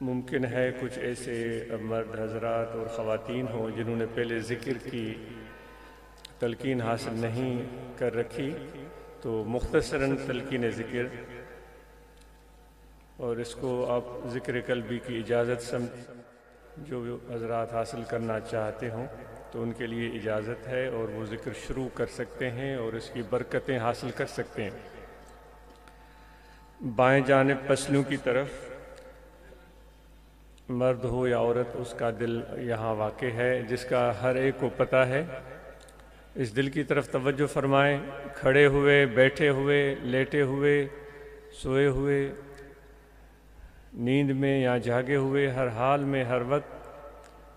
ممکن ہے کچھ ایسے مرد حضرات اور خواتین ہوں جنہوں نے پہلے ذکر کی، تلقین حاصل نہیں کر رکھی، تو مختصراً تلقین ذکر۔ اور اس کو آپ ذکر قلبی کی اجازت سمجھ جو حضرات حاصل کرنا چاہتے ہوں، تو ان کے لیے اجازت ہے اور وہ ذکر شروع کر سکتے ہیں اور اس کی برکتیں حاصل کر سکتے ہیں۔ بائیں جانب پسلوں کی طرف، مرد ہو یا عورت، اس کا دل یہاں واقع ہے، جس کا ہر ایک کو پتہ ہے۔ اس دل کی طرف توجہ فرمائیں، کھڑے ہوئے، بیٹھے ہوئے، لیٹے ہوئے، سوئے ہوئے نیند میں یا جاگے ہوئے ہر حال میں ہر وقت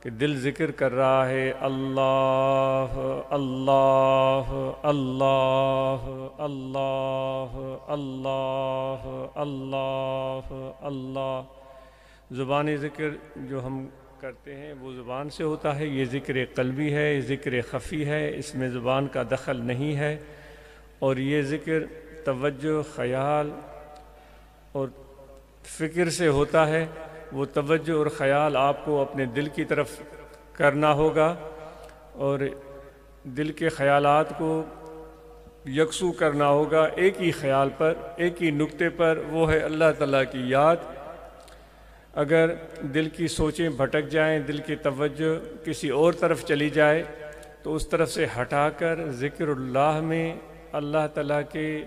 کہ دل ذکر کر رہا ہے، اللہ اللہ اللہ اللہ اللہ اللہ اللہ۔ زبانی ذکر جو ہم کرتے ہیں، وہ زبان سے ہوتا ہے۔ یہ ذکر قلبی ہے، یہ ذکر خفی ہے۔ اس میں زبان کا دخل نہیں ہے۔ اور یہ ذکر توجہ، خیال اور فکر سے ہوتا ہے، وہ توجہ اور خیال آپ کو اپنے دل کی طرف کرنا ہوگا اور دل کے خیالات کو یکسو کرنا ہوگا۔ ایک ہی خیال پر، ایک ہی نقطے پر، وہ ہے اللہ تعالیٰ کی یاد۔ اگر دل کی سوچیں بھٹک جائیں، دل کی توجہ کسی اور طرف چلی جائے، تو اس طرف سے ہٹا کر ذکر اللہ میں اللہ تعالیٰ کے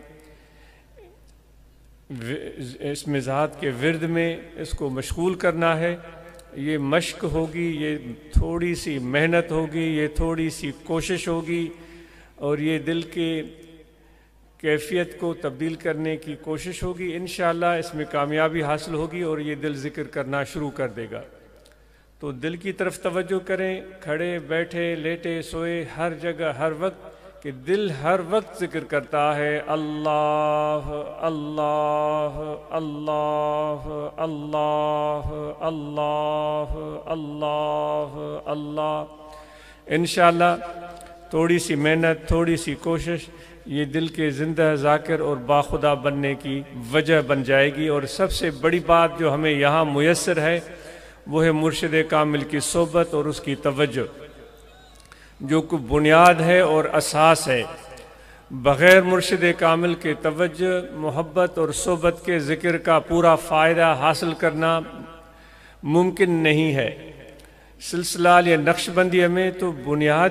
اس مزاج کے ورد میں اس کو مشغول کرنا ہے۔ یہ مشق ہوگی، یہ تھوڑی سی محنت ہوگی، یہ تھوڑی سی کوشش ہوگی اور یہ دل کے کیفیت کو تبدیل کرنے کی کوشش ہوگی۔ انشاءاللہ اس میں کامیابی حاصل ہوگی اور یہ دل ذکر کرنا شروع کر دے گا۔ تو دل کی طرف توجہ کریں، کھڑے بیٹھے، لیٹے، سوئے، ہر جگہ، ہر وقت کہ دل ہر وقت ذکر کرتا ہے اللہ اللہ اللہ اللہ اللہ اللہ اللہ۔ انشاءاللہ تھوڑی سی محنت، تھوڑی سی کوشش یہ دل کے زندہ ذاکر اور باخدا بننے کی وجہ بن جائے گی اور سب سے بڑی بات جو ہمیں یہاں میسر ہے وہ ہے مرشد کامل کی صحبت اور اس کی توجہ۔ جو کہ بنیاد ہے اور اساس ہے۔ بغیر مرشد کامل کے توجہ، محبت اور صحبت کے ذکر کا پورا فائدہ حاصل کرنا ممکن نہیں ہے۔ سلسلہ یا نقش بندی میں تو بنیاد